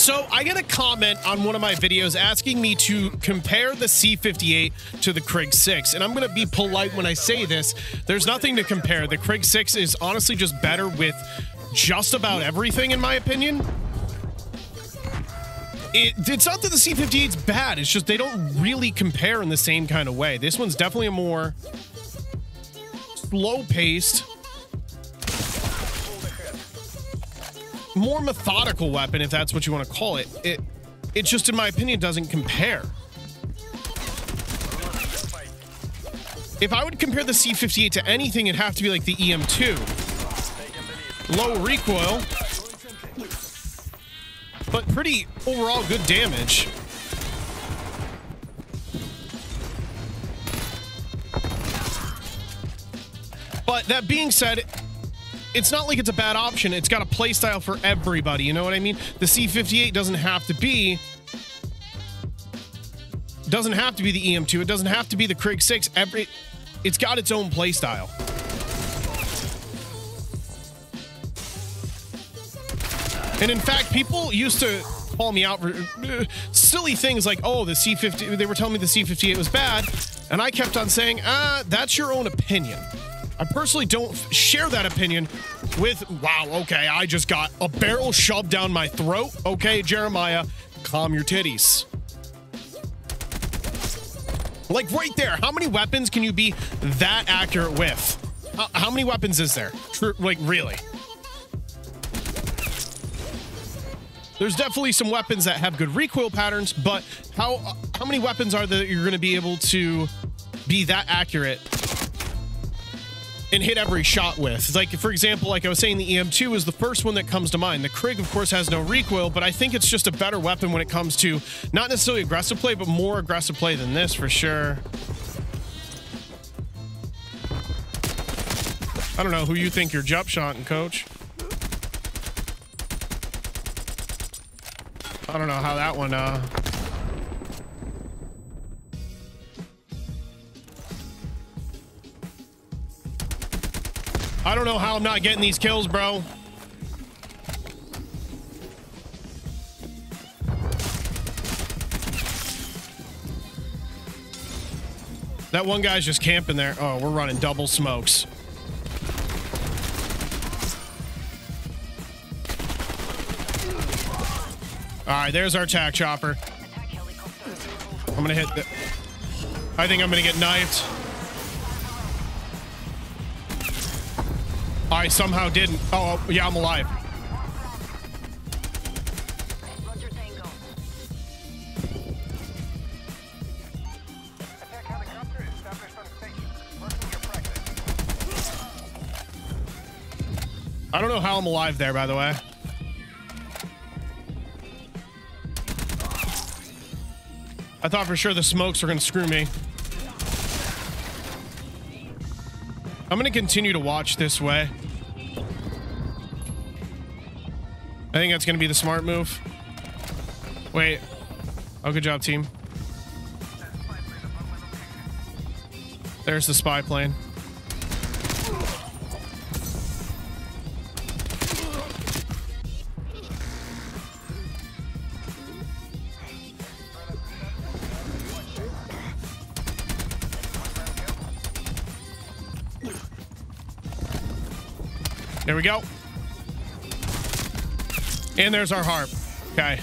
So I get a comment on one of my videos asking me to compare the C58 to the Krig 6, and I'm going to be polite when I say this. There's nothing to compare. The Krig 6 is honestly just better with just about everything, in my opinion. It, it's not that the C58's bad. It's just they don't really compare in the same kind of way. This one's definitely a more slow-paced, more methodical weapon, if that's what you want to call it. It, it just, in my opinion, doesn't compare. If I would compare the C58 to anything, it'd have to be like the EM2. Low recoil, but pretty overall good damage. But that being said, it's not like it's a bad option. It's got a playstyle for everybody. You know what I mean? The C58 doesn't have to be doesn't have to be the EM2. It doesn't have to be the Krig 6. Every it's got its own playstyle. And in fact, people used to call me out for uh, silly things like, "Oh, the C50." They were telling me the C58 was bad, and I kept on saying, "Ah, that's your own opinion." I personally don't share that opinion with, "Wow, okay, I just got a barrel shoved down my throat." Okay, Jeremiah, calm your titties. Like right there, how many weapons can you be that accurate with? How, how many weapons is there? True, like really? There's definitely some weapons that have good recoil patterns, but how uh, how many weapons are there that you're going to be able to be that accurate and hit every shot with? Like for example, like I was saying, the EM2 is the first one that comes to mind. The Krig, of course, has no recoil, but I think it's just a better weapon when it comes to not necessarily aggressive play, but more aggressive play than this for sure. I don't know who you think you're jump shotting, coach. I don't know how that one, uh... I don't know how I'm not getting these kills, bro. That one guy's just camping there. Oh, we're running double smokes. All right, there's our tac chopper. I'm gonna hit the... I think I'm gonna get knifed. I somehow didn't. Oh, oh, yeah, I'm alive. I don't know how I'm alive there, by the way. I thought for sure the smokes were going to screw me. I'm going to continue to watch this way. Think that's going to be the smart move. Wait. Oh, good job, team. There's the spy plane. There we go. And there's our harp. Okay.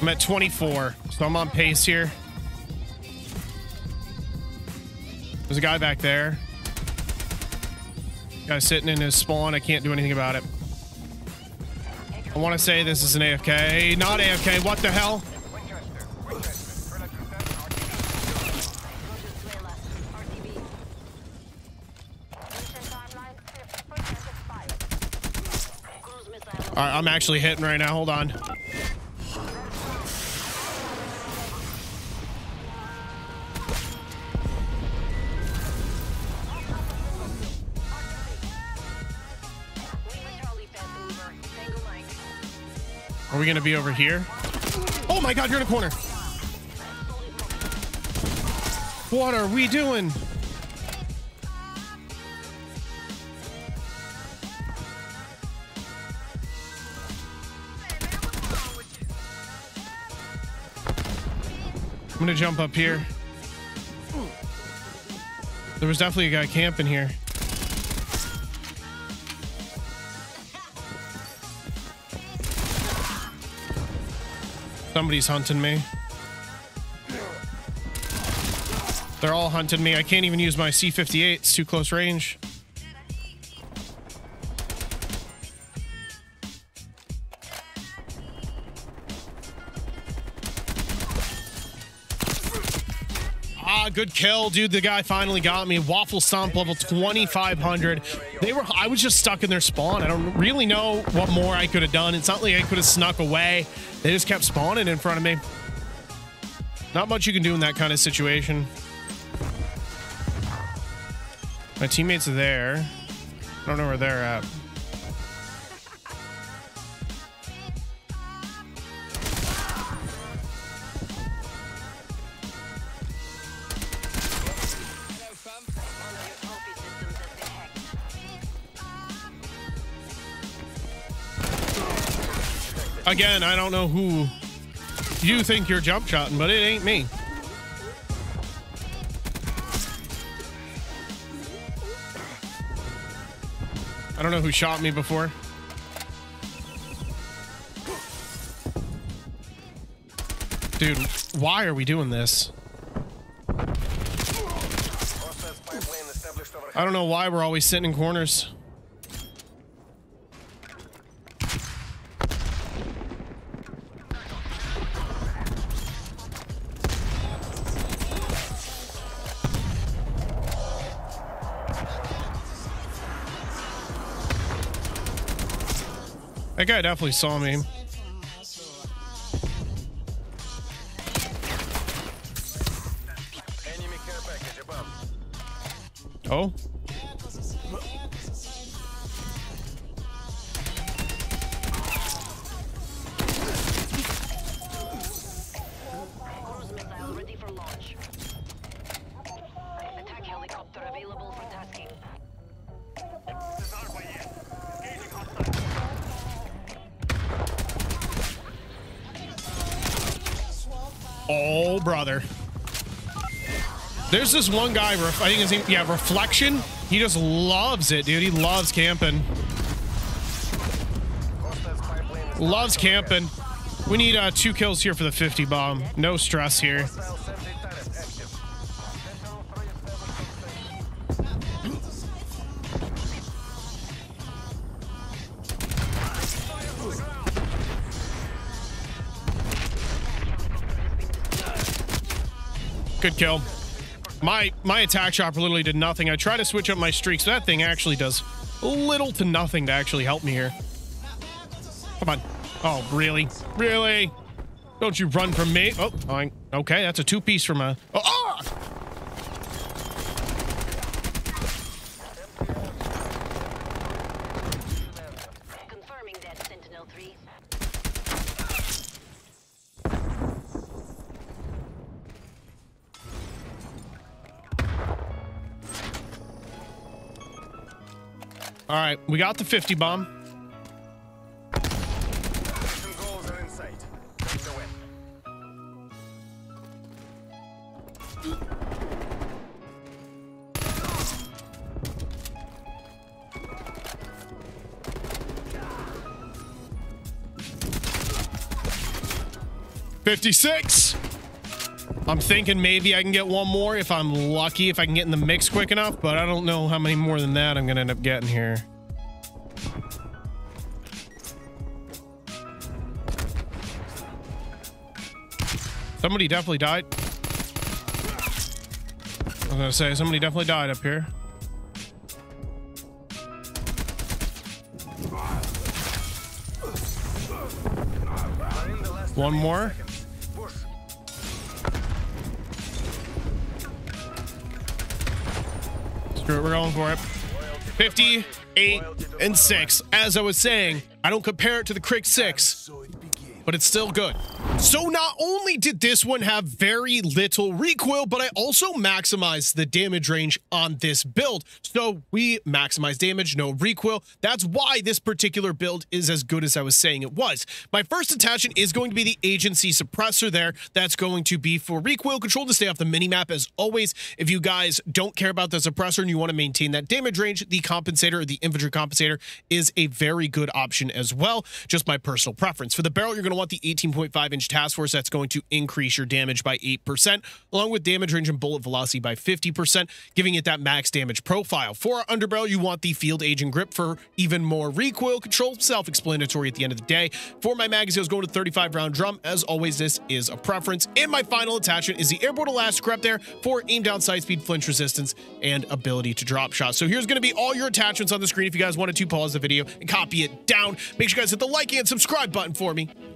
I'm at 24, so I'm on pace here. There's a guy back there. Guy sitting in his spawn. I can't do anything about it. I want to say this is an AFK. Not AFK. What the hell? All right, I'm actually hitting right now. Hold on. Are we going to be over here? Oh my god, you're in a corner. What are we doing? I'm gonna jump up here. There was definitely a guy camping here. Somebody's hunting me. They're all hunting me. I can't even use my C58. It's too close range. Good kill, dude. The guy finally got me. Waffle Stomp level 2500. They were, I was just stuck in their spawn. I don't really know what more I could have done. It's not like I could have snuck away. They just kept spawning in front of me. Not much you can do in that kind of situation. My teammates are there. I don't know where they're at. Again, I don't know who you think you're jump shotting, but it ain't me. I don't know who shot me before. Dude, why are we doing this? I don't know why we're always sitting in corners. That guy definitely saw me. Oh, brother. There's this one guy, I think his name, yeah, Reflection. He just loves it, dude. He loves camping. Loves camping. We need uh, two kills here for the 50 bomb. No stress here. Good kill. My my attack chopper literally did nothing. I try to switch up my streaks. That thing actually does little to nothing to actually help me here. Come on. Oh, really? Really? Don't you run from me. Oh, fine. Okay, that's a two-piece from a... Oh, ah! All right, we got the 50 bomb. Fifty-six. I'm thinking maybe I can get one more if I'm lucky, if I can get in the mix quick enough, but I don't know how many more than that I'm gonna end up getting here. Somebody definitely died. I was gonna say, somebody definitely died up here. One more. Screw it, we're going for it. 58 and 6. As I was saying, I don't compare it to the Krig 6, but it's still good. So not only did this one have very little recoil, but I also maximized the damage range on this build. So we maximize damage, no recoil. That's why this particular build is as good as I was saying it was. My first attachment is going to be the agency suppressor there. That's going to be for recoil control to stay off the minimap as always. If you guys don't care about the suppressor and you want to maintain that damage range, the compensator or the infantry compensator is a very good option as well. Just my personal preference. For the barrel, you're going to want the 18.5 inch task force. That's going to increase your damage by 8%, along with damage range and bullet velocity by 50%, giving it that max damage profile. For underbarrel, you want the field agent grip for even more recoil control. Self-explanatory at the end of the day. For my magazine, I was going to 35 round drum. As always, this is a preference. And my final attachment is the airborne elastic wrap there for aim down sight speed, flinch resistance, and ability to drop shots. So here's going to be all your attachments on the screen. If you guys wanted to pause the video and copy it down, make sure you guys hit the like and subscribe button for me.